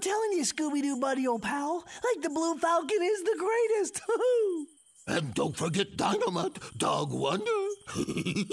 I'm telling you, Scooby Doo, buddy, old pal, like the Blue Falcon is the greatest. and don't forget Dynamite, Dog Wonder.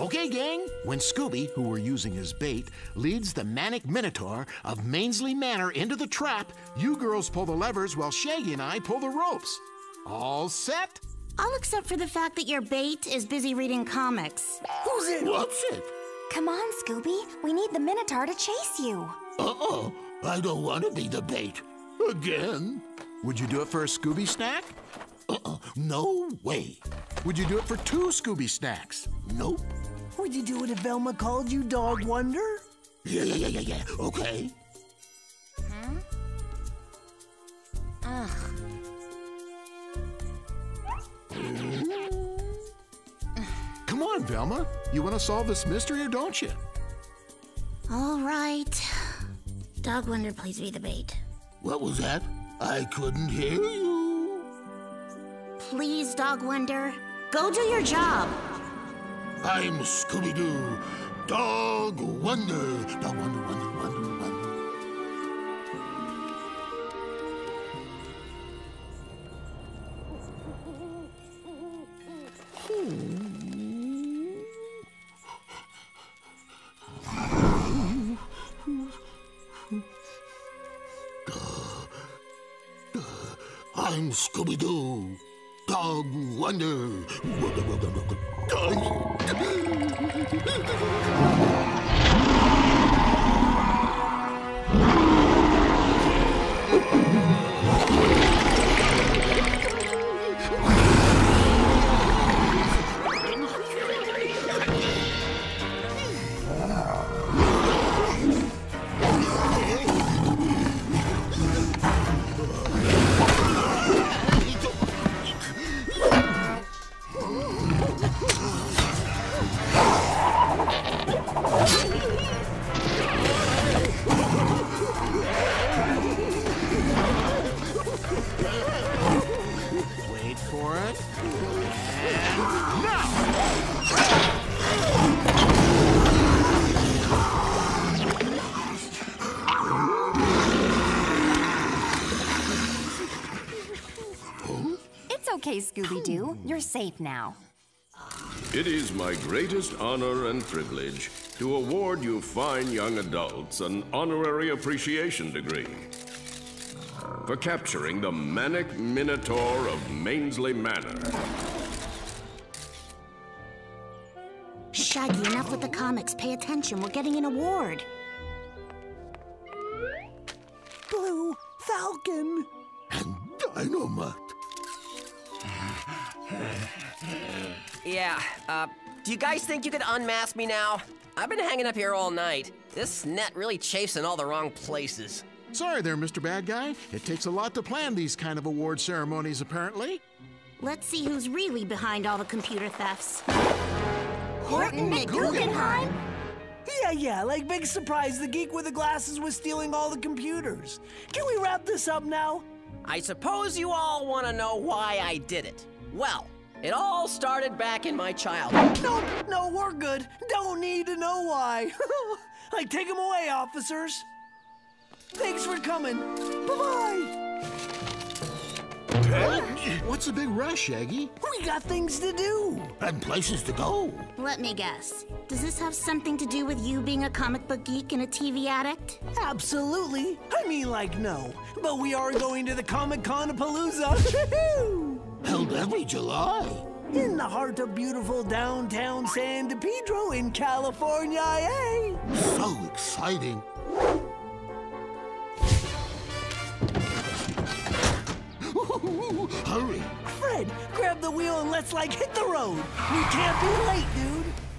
Okay, gang, when Scooby, who we're using as bait, leads the Manic Minotaur of Mainsley Manor into the trap, you girls pull the levers while Shaggy and I pull the ropes. All set? All except for the fact that your bait is busy reading comics. Who's it? What's it? Come on, Scooby. We need the Minotaur to chase you. Uh-oh. I don't want to be the bait. Again. Would you do it for a Scooby snack? Uh-uh. No way. Would you do it for two Scooby snacks? Nope. Would you do it if Velma called you Dog Wonder? Yeah, yeah, yeah, yeah, yeah. Okay. Huh? Ugh. Velma. You want to solve this mystery or don't you? All right. Dog Wonder, please be the bait. What was that? I couldn't hear you. Please, Dog Wonder. Go do your job. I'm Scooby Doo. Dog Wonder. Dog Wonder, Wonder, Wonder, Wonder. I'm Scooby Doo. Dog Wonder. okay, Scooby Doo. Hmm. You're safe now. It is my greatest honor and privilege to award you fine young adults an honorary appreciation degree for capturing the Manic Minotaur of Mainsley Manor. Shaggy, enough with the comics. Pay attention. We're getting an award. Blue Falcon. And Dynamite. Yeah, uh, do you guys think you could unmask me now? I've been hanging up here all night. This net really chafes in all the wrong places. Sorry there, Mr. Bad Guy. It takes a lot to plan these kind of award ceremonies, apparently. Let's see who's really behind all the computer thefts. Horton McGuggenheim? Yeah, yeah, like big surprise, the geek with the glasses was stealing all the computers. Can we wrap this up now? I suppose you all want to know why I did it. Well, it all started back in my childhood. No, no, we're good. Don't need to know why. like, take him away, officers. Thanks for coming. Bye-bye. What's the big rush, Shaggy? We got things to do. And places to go. Let me guess. Does this have something to do with you being a comic book geek and a TV addict? Absolutely. I mean, like, no. But we are going to the Comic Con Palooza. Held every July. in the heart of beautiful downtown San Pedro in California, eh? So exciting. Hurry. Fred, grab the wheel and let's, like, hit the road. We can't be late, dude.